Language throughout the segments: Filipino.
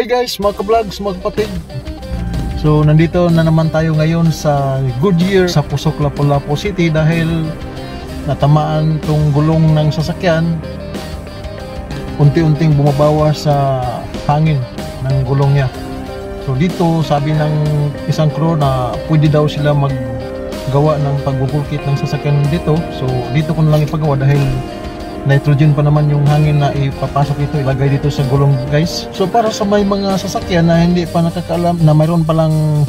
Hey guys, mga ka-vlogs, mga kapatid. So, nandito na naman tayo ngayon sa Goodyear sa Pusok Lapu-Lapu City dahil natamaan tong gulong ng sasakyan. Unti-unting bumabawa sa hangin ng gulong niya. So, dito sabi ng isang crew na pwede daw sila maggawa ng pagbubulkit ng sasakyan dito. So, dito ko na lang ipagawa dahil nitrogen pa naman yung hangin na ipapasok ito ilagay dito sa gulong guys. So para sa may mga sasakyan na hindi pa nakakaalam na mayroon palang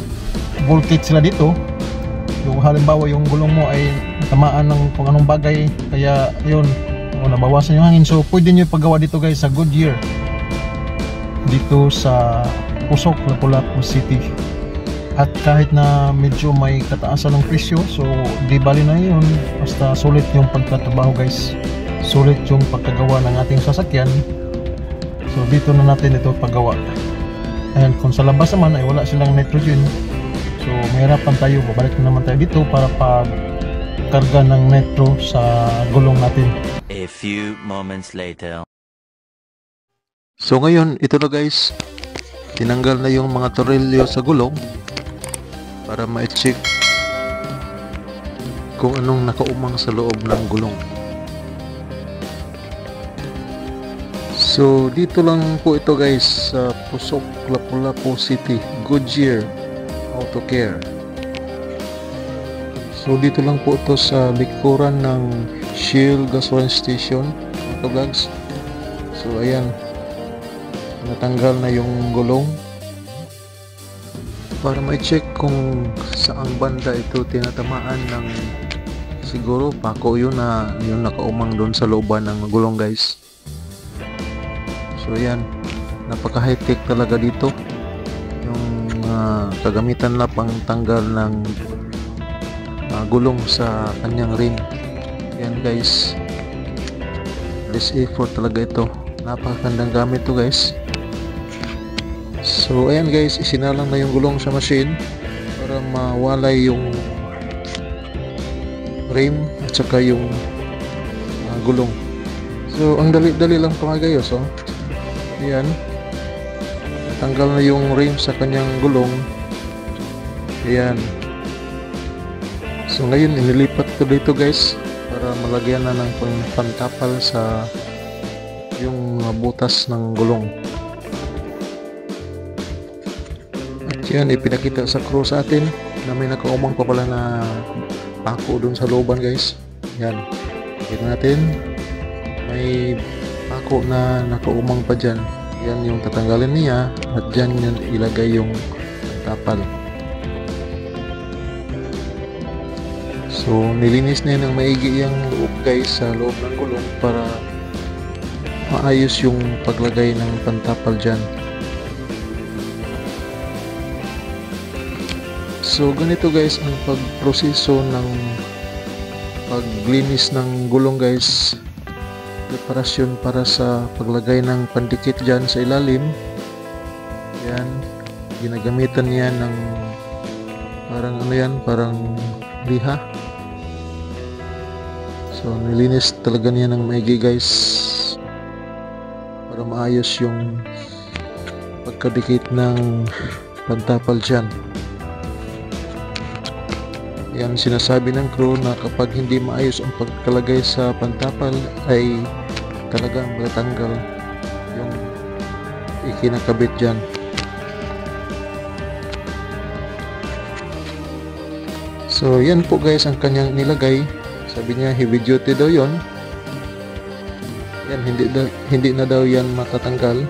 voltage sila dito yung halimbawa yung gulong mo ay tamaan ng kung anong bagay kaya yun nabawasan yung hangin. So pwede nyo ipagawa dito guys sa Goodyear. Dito sa Pusok, Lapu-Lapu City. At kahit na medyo may kataasan ng presyo so di bali na yun. Basta sulit yung pagtatrabaho guys sulit yung pagkagawa ng ating sasakyan so dito na natin ito paggawa and kung sa labas naman ay wala silang nitrogen so mahirapan tayo babalik na naman tayo dito para pag karga ng nitro sa gulong natin A few moments later. So ngayon, ito na guys. Tinanggal na yung mga tornilyo sa gulong para ma-check kung anong nakaumang sa loob ng gulong. So dito lang po ito guys sa Pusok, Lapu-Lapu City, Goodyear Auto Care. So dito lang po ito sa likuran ng Shell Gasoline Station, mga vlogs. So ayan, natanggal na yung gulong para ma-check kung saang banda ito tinatamaan ng siguro pako yun na yung nakaumang doon sa looban ng gulong guys so yan napaka high tech talaga dito. Yung uh, kagamitan na pang tanggal ng uh, gulong sa kanyang rim yan guys. Less effort talaga ito. Napakagandang gamit to guys. So ayan guys, isinalang na yung gulong sa machine para mawalay yung rim at saka yung uh, gulong. So ang dali-dali lang guys, oh. Ayan. Tanggal na yung rim sa kanyang gulong. Ayan. So ngayon inilipat ko dito guys para malagyan na ng pantapal sa yung butas ng gulong. yan ipinakita sa crew sa atin na may nakaumang pa pala na pako dun sa looban guys yan tingnan natin may pako na nakaumang pa dyan. Yan yung tatanggalin niya at dyan yan ilagay yung tapal so nilinis na yan ng maigi yung loob guys sa loob ng gulong para maayos yung paglagay ng pantapal dyan. So ganito guys ang pagproseso ng paglinis ng gulong guys. Preparasyon para sa paglagay ng pandikit dyan sa ilalim. Yan. Ginagamitan niya ng parang ano yan, parang liha. So nilinis talaga niya ng maigi guys para maayos yung pagkadikit ng pantapal dyan. Yan sinasabi ng crew na kapag hindi maayos ang pagkalagay sa pantapal ay talagang matatanggal yung ikinakabit dyan. So yan po guys ang kanyang nilagay. Sabi niya heavy duty daw yon. Yan hindi, da, hindi na daw yan matatanggal.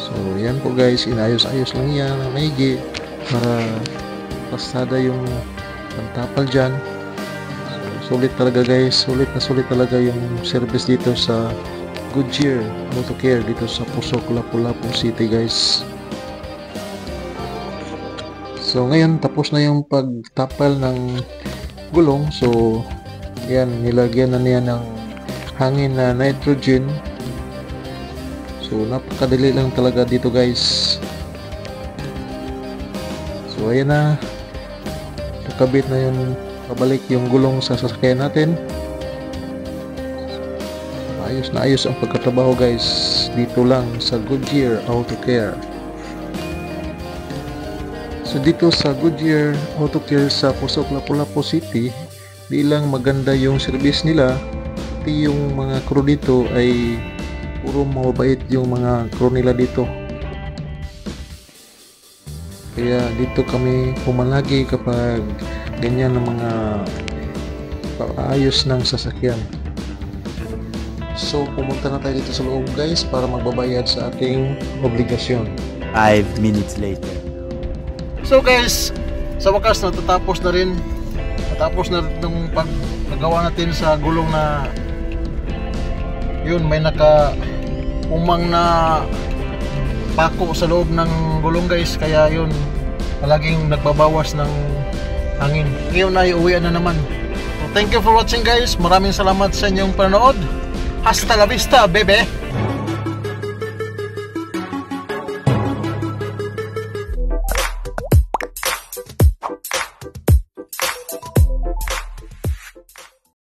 So yan po guys inayos-ayos lang yan maigi para pastada yung pantapal dyan sulit talaga guys. Sulit na sulit talaga yung service dito sa Goodyear Auto Care dito sa Pusok Lapu-Lapu City guys. So ngayon tapos na yung pagtapal ng gulong. So yan nilagyan na niya ng hangin na nitrogen. So napakadali lang talaga dito guys. So ayan na. Nakabit na yung pabalik yung gulong sa sasakyan natin. ayos na ayos ang pagkatrabaho guys. Dito lang sa Goodyear Auto Care so dito sa Goodyear Auto Care sa Pusok Lapu-Lapu City bilang maganda yung service nila. Pati yung mga crew dito ay puro mababait yung mga crew nila dito. Kaya dito kami pumalagi kapag ganyan ng mga paayos ng sasakyan So, pumunta na tayo dito sa loob guys para magbabayad sa ating obligasyon. Five minutes later. So guys, sa wakas natatapos na rin. Natapos na rin itong paggagawa natin sa gulong na yun, may naka umang na pako sa loob ng gulong guys. Kaya yun, palaging nagbabawas ng hangin. Ngayon ay uwi na naman. So, thank you for watching guys. Maraming salamat sa inyong panonood. Hasta la vista, bebe!